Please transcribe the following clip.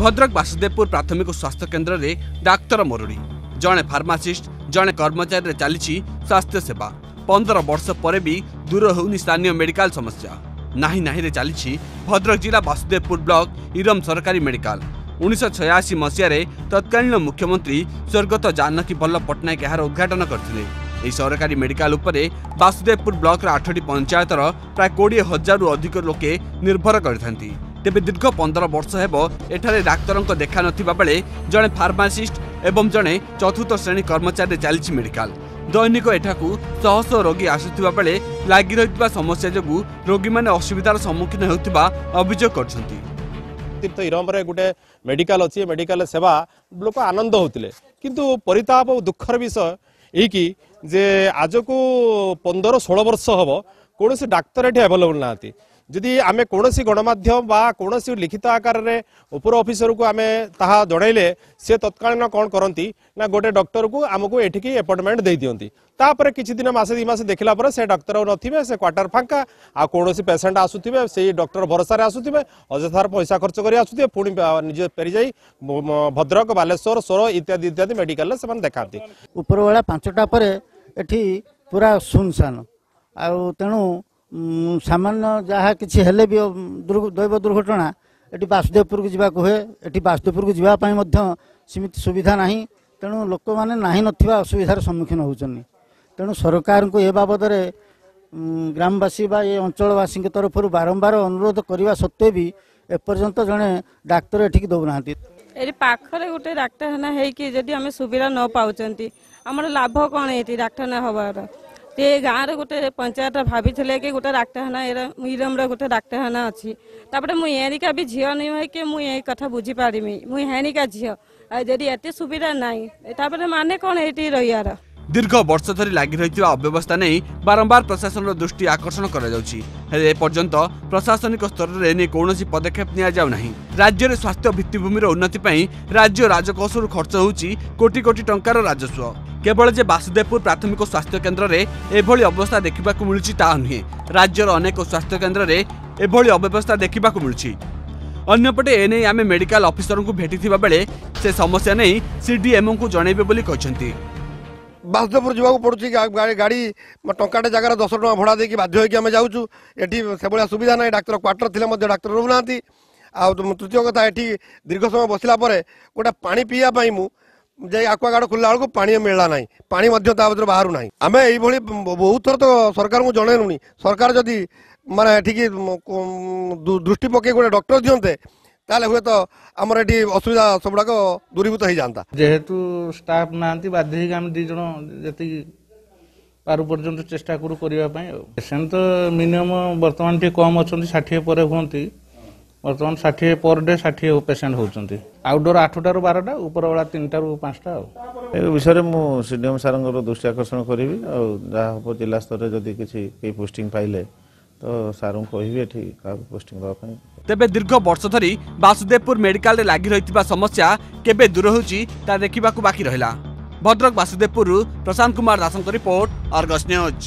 ଭଦ୍ରକ ବାସୁଦେବପୁର ପ୍ରାଥମିକ ସ୍ୱାସ୍ଥ୍ୟ କେନ୍ଦ୍ରରେ ଡାକ୍ତର ମରୁଡ଼ି। ଜଣେ ଫାର୍ମାସିଷ୍ଟ ଜଣେ କର୍ମଚାରୀରେ ଚାଲିଛି ସ୍ୱାସ୍ଥ୍ୟ ସେବା ପନ୍ଦର ବର୍ଷ ପରେ ବି ଦୂର ହେଉନି ସ୍ଥାନୀୟ ମେଡିକାଲ ସମସ୍ୟା। ନାହିଁ ନାହିଁରେ ଚାଲିଛି ଭଦ୍ରକ ଜିଲ୍ଲା ବାସୁଦେବପୁର ବ୍ଲକ ଇରମ ସରକାରୀ ମେଡିକାଲ। ଉଣେଇଶହ ଛୟାଅଶୀ ମସିହାରେ ତତ୍କାଳୀନ ମୁଖ୍ୟମନ୍ତ୍ରୀ ସ୍ୱର୍ଗତ ଜାନକୀ ବଲ୍ଲଭ ପଟ୍ଟନାୟକ ଏହାର ଉଦ୍ଘାଟନ କରିଥିଲେ। ଏହି ସରକାରୀ ମେଡିକାଲ ଉପରେ ବାସୁଦେବପୁର ବ୍ଲକର ଆଠଟି ପଞ୍ଚାୟତର ପ୍ରାୟ କୋଡ଼ିଏ ହଜାରରୁ ଅଧିକ ଲୋକେ ନିର୍ଭର କରିଥାନ୍ତି। ତେବେ ଦୀର୍ଘ ପନ୍ଦର ବର୍ଷ ହେବ ଏଠାରେ ଡାକ୍ତରଙ୍କ ଦେଖା ନଥିବା ବେଳେ ଜଣେ ଫାର୍ମାସିଷ୍ଟ ଏବଂ ଜଣେ ଚତୁର୍ଥ ଶ୍ରେଣୀ କର୍ମଚାରୀରେ ଚାଲିଛି ମେଡିକାଲ। ଦୈନିକ ଏଠାକୁ ଶହ ଶହ ରୋଗୀ ଆସୁଥିବା ବେଳେ ଲାଗି ରହିଥିବା ସମସ୍ୟା ଯୋଗୁଁ ରୋଗୀମାନେ ଅସୁବିଧାର ସମ୍ମୁଖୀନ ହେଉଥିବା ଅଭିଯୋଗ କରିଛନ୍ତି। ତୀର୍ଥ ଇରମରେ ଗୋଟେ ମେଡିକାଲ ଅଛି ମେଡିକାଲ ସେବା ଲୋକ ଆନନ୍ଦ ହଉଥିଲେ। କିନ୍ତୁ ପରିତାପ ଓ ଦୁଃଖର ବିଷୟ ଏହିକି ଯେ ଆଜକୁ ପନ୍ଦର ଷୋହଳ ବର୍ଷ ହବ କୌଣସି ଡାକ୍ତର ଏଠି ଆଭେଲେବଲ ନାହାନ୍ତି। ଯଦି ଆମେ କୌଣସି ଗଣମାଧ୍ୟମ ବା କୌଣସି ଲିଖିତ ଆକାରରେ ଉପର ଅଫିସରକୁ ଆମେ ତାହା ଜଣାଇଲେ ସେ ତତ୍କାଳୀନ କ'ଣ କରନ୍ତି ନା ଗୋଟେ ଡକ୍ଟରକୁ ଆମକୁ ଏଠିକି ଆପଏଣ୍ଟମେଣ୍ଟ ଦେଇ ଦିଅନ୍ତି ତାପରେ କିଛି ଦିନ ମାସେ ଦୁଇ ମାସ ଦେଖିଲା ପରେ ସେ ଡକ୍ଟର ନଥିବେ ସେ କ୍ୱାର୍ଟର ଫାଙ୍କା ଆଉ କୌଣସି ପେସେଣ୍ଟ ଆସୁଥିବେ ସେଇ ଡକ୍ଟର ଭରସାରେ ଆସୁଥିବେ ଅଯଥାର ପଇସା ଖର୍ଚ୍ଚ କରି ଆସୁଥିବେ ପୁଣି ନିଜେ ଫେରିଯାଇ ଭଦ୍ରକ ବାଲେଶ୍ୱର ସୋର ଇତ୍ୟାଦି ଇତ୍ୟାଦି ମେଡିକାଲରେ ସେମାନେ ଦେଖାନ୍ତି ଉପରବେଳା ପାଞ୍ଚଟା ପରେ ଏଠି ପୁରା ଶୂନଶାନ ଆଉ ତେଣୁ ଉଁ, ସାମାନ୍ୟ ଯାହା କିଛି ହେଲେ ବି ଦୈବ ଦୁର୍ଘଟଣା ଏଠି ବାସୁଦେବପୁରକୁ ଯିବାକୁ ହୁଏ ଏଠି ବାସୁଦେବପୁରକୁ ଯିବା ପାଇଁ ମଧ୍ୟ ସେମିତି ସୁବିଧା ନାହିଁ। ତେଣୁ ଲୋକମାନେ ନାହିଁ ନଥିବା ଅସୁବିଧାର ସମ୍ମୁଖୀନ ହେଉଛନ୍ତି। ତେଣୁ ସରକାରଙ୍କୁ ଏ ବାବଦରେ ଗ୍ରାମବାସୀ ବା ଏ ଅଞ୍ଚଳବାସୀଙ୍କ ତରଫରୁ ବାରମ୍ବାର ଅନୁରୋଧ କରିବା ସତ୍ତ୍ୱେ ବି ଏପର୍ଯ୍ୟନ୍ତ ଜଣେ ଡାକ୍ତର ଏଠିକି ଦେଉନାହାନ୍ତି। ଏଠି ପାଖରେ ଗୋଟେ ଡାକ୍ତରଖାନା ହେଇକି ଯଦି ଆମେ ସୁବିଧା ନ ପାଉଛନ୍ତି ଆମର ଲାଭ କ'ଣ ଏଠି ଡାକ୍ତରଖାନା ହବାର? ଏ ଗାଁରେ ଗୋଟେ ପଞ୍ଚାୟତ ଭାବିଥିଲେ କି ଗୋଟେ ଡାକ୍ତରଖାନା ଇରମରେ ଗୋଟେ ଡାକ୍ତରଖାନା ଅଛି ତାପରେ ମୁଁ ଏଣିକା ବି ଝିଅ ନୁହେଁ କି ମୁଁ ଏଇ କଥା ବୁଝିପାରିମି। ମୁଁ ହେଣିକା ଝିଅ। ଆଉ ଯଦି ଏତେ ସୁବିଧା ନାହିଁ ତାପରେ ମାନେ କ'ଣ ଏଠି ରହିବାର? ଦୀର୍ଘ ବର୍ଷ ଧରି ଲାଗି ରହିଥିବା ଅବ୍ୟବସ୍ଥା ନେଇ ବାରମ୍ବାର ପ୍ରଶାସନର ଦୃଷ୍ଟି ଆକର୍ଷଣ କରାଯାଉଛି। ହେଲେ ଏପର୍ଯ୍ୟନ୍ତ ପ୍ରଶାସନିକ ସ୍ତରରେ ଏନେଇ କୌଣସି ପଦକ୍ଷେପ ନିଆଯାଉ ନାହିଁ ରାଜ୍ୟରେ ସ୍ୱାସ୍ଥ୍ୟ ଭିତ୍ତିଭୂମିର ଉନ୍ନତି ପାଇଁ ରାଜ୍ୟ ରାଜକୋଷରୁ ଖର୍ଚ୍ଚ ହେଉଛି କୋଟି କୋଟି ଟଙ୍କାର ରାଜସ୍ୱ। କେବଳ ଯେ ବାସୁଦେବପୁର ପ୍ରାଥମିକ ସ୍ୱାସ୍ଥ୍ୟ କେନ୍ଦ୍ରରେ ଏଭଳି ଅବସ୍ଥା ଦେଖିବାକୁ ମିଳୁଛି ତାହା ନୁହେଁ। ରାଜ୍ୟର ଅନେକ ସ୍ୱାସ୍ଥ୍ୟ କେନ୍ଦ୍ରରେ ଏଭଳି ଅବ୍ୟବସ୍ଥା ଦେଖିବାକୁ ମିଳୁଛି। ଅନ୍ୟପଟେ ଏନେଇ ଆମେ ମେଡିକାଲ ଅଫିସରଙ୍କୁ ଭେଟିଥିବା ବେଳେ ସେ ସମସ୍ୟା ନେଇ ସିଡିଏମ୍ଓଙ୍କୁ ଜଣାଇବେ ବୋଲି କହିଛନ୍ତି। ବାସୁଦେବପୁର ଯିବାକୁ ପଡୁଛି ଗା- ଗାଡ଼ି ଗାଡ଼ି ଟଙ୍କାଟେ ଜାଗାରେ ଦଶ ଟଙ୍କା ଭଡ଼ା ଦେଇକି ବାଧ୍ୟ ହେଇକି ଆମେ ଯାଉଛୁ। ଏଠି ସେଭଳିଆ ସୁବିଧା ନାହିଁ ଡାକ୍ତର କ୍ୱାର୍ଟର ଥିଲେ ମଧ୍ୟ ଡାକ୍ତର ରହୁନାହାନ୍ତି। ଆଉ ତୃ- ତୃତୀୟ କଥା ଏଠି ଦୀର୍ଘ ସମୟ ବସିଲା ପରେ ଗୋଟେ ପାଣି ପିଇବା ପାଇଁ ମୁଁ ଯାଇ ଆକ୍ୱାଗାର୍ଡ ଖୋଲିଲା ବେଳକୁ ପାଣି ମିଳିଲା ନାହିଁ। ପାଣି ମଧ୍ୟ ତା ଭିତରେ ବାହାରୁ ନାହିଁ। ଆମେ ଏଇଭଳି ବ- ବହୁତ ଥର ତ ସରକାରଙ୍କୁ ଜଣେଇଲୁଣି। ସରକାର ଯଦି ମାନେ ଏଠିକି ମ, କ- ଦୃ- ଦୃଷ୍ଟି ପକେଇ ଗୋଟେ ଡକ୍ଟର ଦିଅନ୍ତେ ତାହେଲେ ହୁଏତ ଆମର ଏଠି ଅସୁବିଧା ସବୁଗୁଡ଼ାକ ଦୂରୀଭୂତ ହେଇଯାଆନ୍ତା ଯେହେତୁ ଷ୍ଟାଫ୍ ନାହାନ୍ତି ବାଧ୍ୟ ହେଇକି ଆମେ ଦୁଇ ଜଣ ଯେତିକି ପାରୁ ପର୍ଯ୍ୟନ୍ତ ଚେଷ୍ଟା କରୁ କରିବା ପାଇଁ ଆଉ। ପେସେଣ୍ଟ ତ ମିନିମମ୍ ବର୍ତ୍ତମାନ ଟିକେ କମ୍ ଅଛନ୍ତି ଷାଠିଏ ପରେ ହୁଅନ୍ତି। ବର୍ତ୍ତମାନ ଷାଠିଏ ପର ଡେ ଷାଠିଏ ପେସେଣ୍ଟ ହେଉଛନ୍ତି। ଆଉଟଡୋର ଆଠଟାରୁ ବାରଟା ଉପରବେଳା ତିନିଟାରୁ ପାଞ୍ଚଟା ଆଉ। ଏ ବିଷୟରେ ମୁଁ ସିଡିଏମ୍ ସାର୍ଙ୍କର ଦୃଷ୍ଟି ଆକର୍ଷଣ କରିବି। ଆଉ ଯାହା ହେବ ଜିଲ୍ଲା ସ୍ତରରେ ଯଦି କିଛି କେହି ପୋଷ୍ଟିଂ ପାଇଲେ ତ ସାର୍ଙ୍କୁ କହିବି ଏଠି କାହାକୁ ପୋଷ୍ଟିଂ ଦେବା ପାଇଁ। ତେବେ ଦୀର୍ଘ ବର୍ଷ ଧରି ବାସୁଦେବପୁର ମେଡିକାଲରେ ଲାଗି ରହିଥିବା ସମସ୍ୟା କେବେ ଦୂର ହେଉଛି ତାହା ଦେଖିବାକୁ ବାକି ରହିଲା। ଭଦ୍ରକ ବାସୁଦେବପୁରରୁ ପ୍ରଶାନ୍ତ କୁମାର ଦାସଙ୍କ ରିପୋର୍ଟ ଅର୍ଗସ୍ ନ୍ୟୁଜ୍।